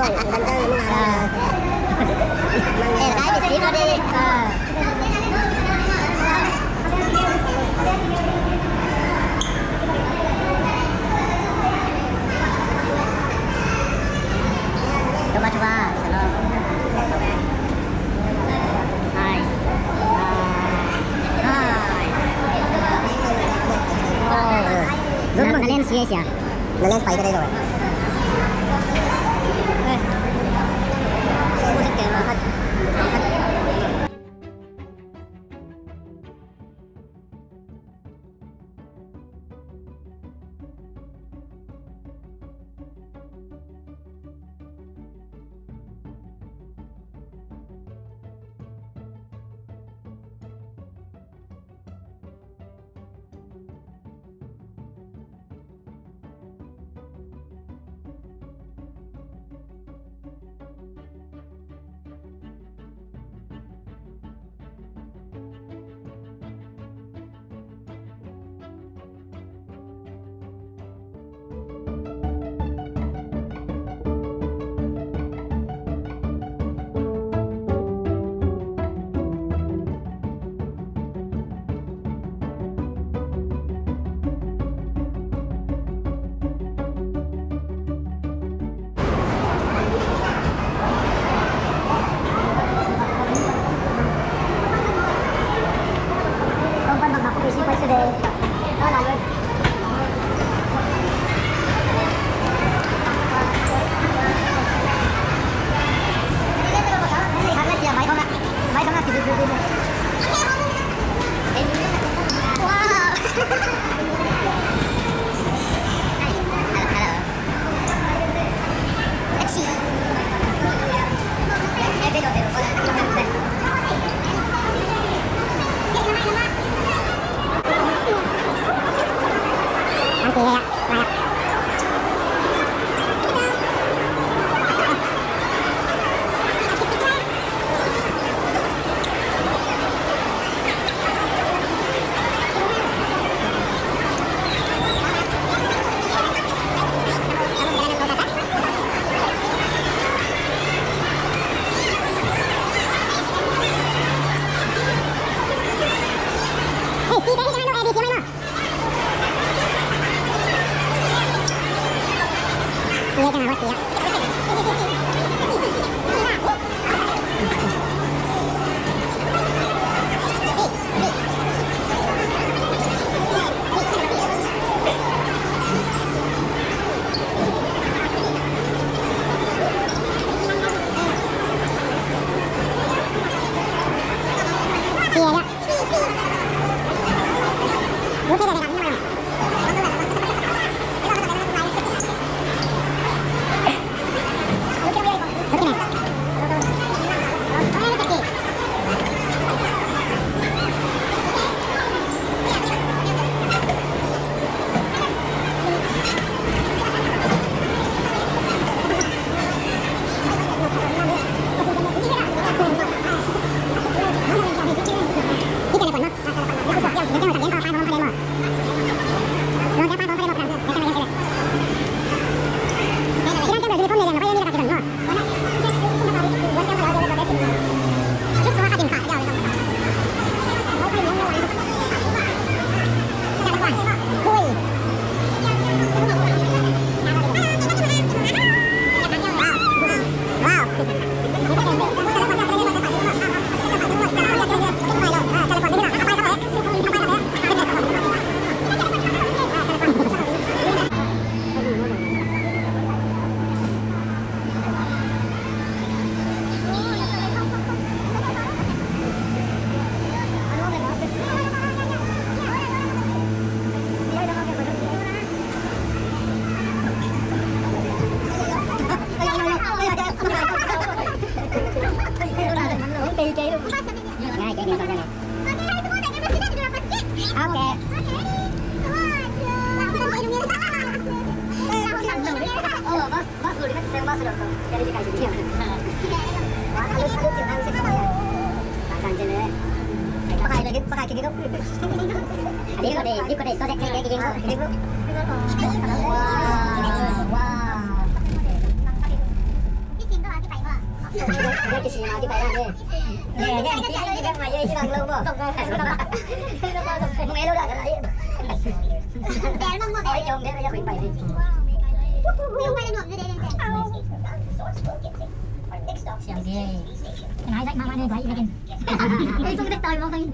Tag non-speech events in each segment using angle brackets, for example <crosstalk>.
con bình tư cũng là em gái thì xỉu nó đi ờ coba một là lên suy nghĩ à nó lên phải cái đây rồi Sangei. Đi. Rách mà mà nên quay lên. Đây không biết tôi mà không.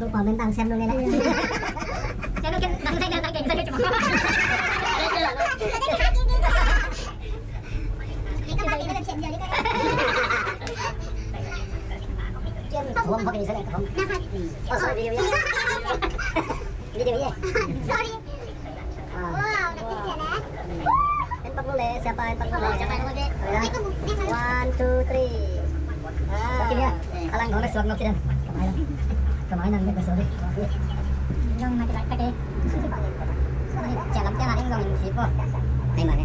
Tôi còn bên đang xem luôn đây này. Cái nó cái đang xem đang cảnh xem cho mà. Không có cái gì không. Oh, sorry video ya. Video ya. Empat boleh, siapa empat boleh? Siapa yang boleh? One, two, three. Ah, Sakit ya? Alang goles wag nokiran. Kemainan. Kemainan bebas sorry. Yang mati tak pakai. Jangan jangan ini ngomong sih kok. Ay mana?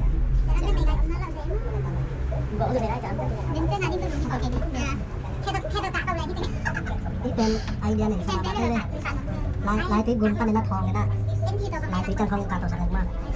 Gõ rồi đấy chẳng. Ít tên idea này sao đây đây. Lai lai tí gun pan nó thong cái đó. Lai tí chân không cả tổ sản mà. Chỉ là mang này bỏ rồi sẽ automatic làm ngay rồi. Lai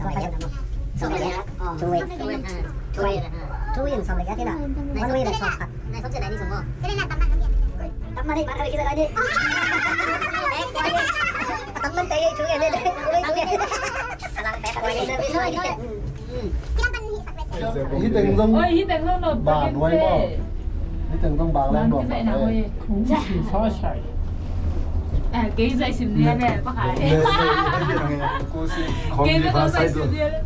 Sampai jam nama. Sampai jam. Oh, cui. Cui. Cui yang sampai jam tidak. Mana wei dah shortcut. Này sống trên này đi xuống không? Tắm mà đi, bạn kia lại đi. Tắm lên tay chui lên đây. Chui chui. Salang pet chui lên. Chui chui. Hít tình dông Ôi, hít đánh luôn rồi. bà nuôi bỏ Hít tình dông bà lên bỏ cái dạy nào ơi. À, cái dạy xỉm nia nè, bác Hải. Cái nó <laughs> có dạy xỉm nia đấy.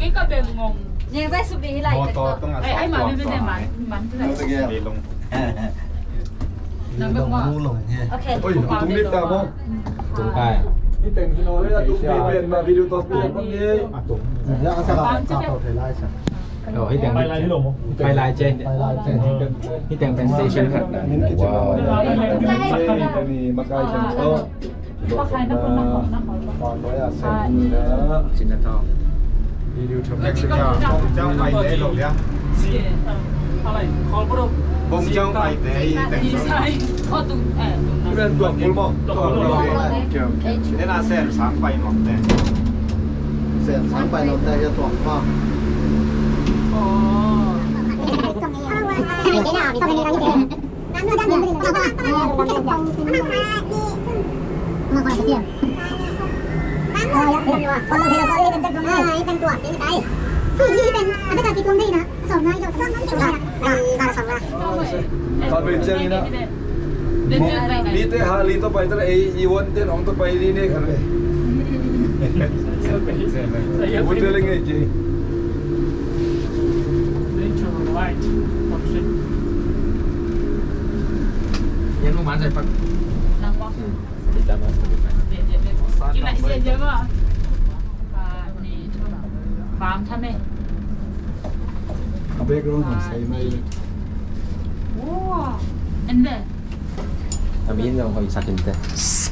Cái có bề ngồng. Nhưng dạy xỉm nia lại. Ê, anh mà bên bên này mắn, mắn cái dạy. Nó <laughs> bị ngọt. Ok. Ôi, tung đít ta bố. Tung tay. Hít tình khi nói là tung đi mà video tốt tiền con đi Dạ, sao cả Sao tàu thể lai sao Ồ, hít tiếng Bay lại trên. Phải lai trên Hít tiếngเป็น station ขัดนะ Wow. Ini makai sensor Bác Hải nó còn nặng nặng nặng. Còn nói là xem nữa Xin chào thong. Video from Mexico Trong mày để lộ nhá อะไรคอร์บอ Bông trong mày để ดีไซน์ข้อตุ้งเออตุ้งนั้น Bên tuộc bố bông Thế là xem sáng bay mọc đây Xem sáng bay mọc đây cho tuộc mà อ๋อ Mga kaya siya. Oh, ya, yan yun. Walang hila ko, eh, bentar dong. Ah, ikan tua, ini tayo. Ini ikan, ada kaki tuang Lite ha lito pa ito ay iwan din ang to pa ini ne kare. Buti lang ay Dobrze. Yan mo masay pag... Nang walk. Kita mo. Yung na siya dyan ba? Ni... Bam tame. Abay ground mo sa imay. Wow. Ende. Tabihin lang ko yung sakin te. Shhh.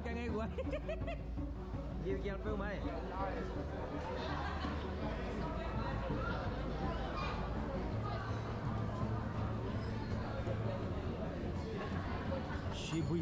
ngay của <laughs> Yêu kia phương mày. Shibui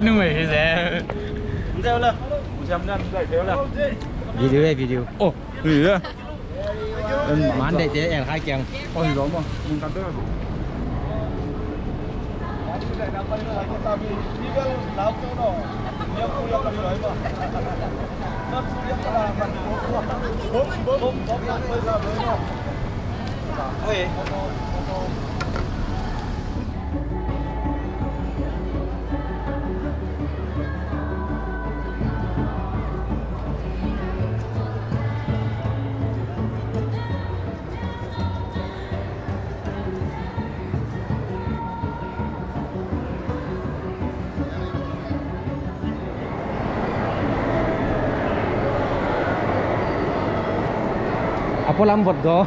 Nuôi sẽ Theo lên. Xem lên, đẩy theo lên. video ấy video Ồ, gì đó mán để chế em khai chàng Ôi gió mà, mình cắn được. apa lambot do lắm kia Dần dần vật đó.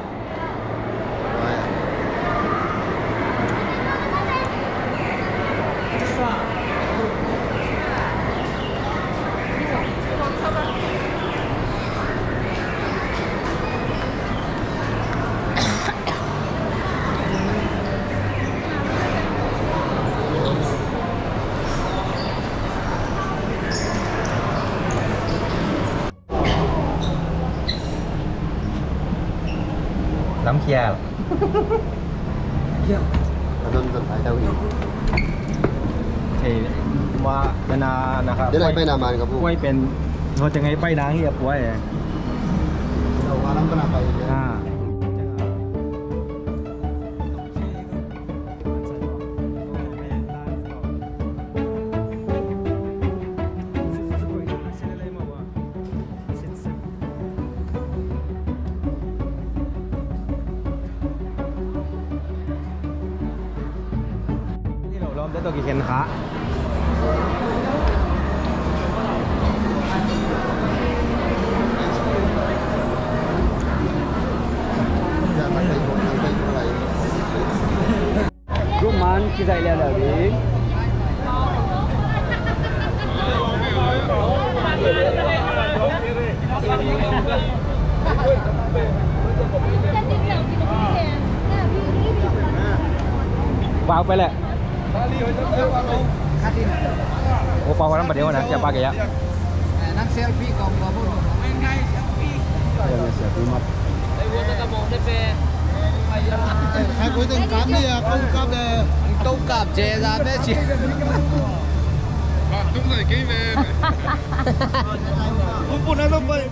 กี่ยวเกี่ยวต้นสนสายเจ้าอีกเทว่าเป็นานะครับเดี๋ยวไรไปนามันครับผู้ป่วยเป็นเราจะไงไปนางเหียบป่วยเราว่าล้ำก็นาไป きเห็นหารูมันกี่ใจแล้วเดี๋ยวนี้วางไปแหละ Opa orang pada mana siapa gaya? Nang selfie kau nggak boleh. Main guys selfie. Ya selfie mat. Ayo kita mau dp. Hai cuối tuần cám đi à, không cám về Câu cạp chè ra bé chị Bạn đúng rồi ký về <laughs> Không buồn ăn đâu vậy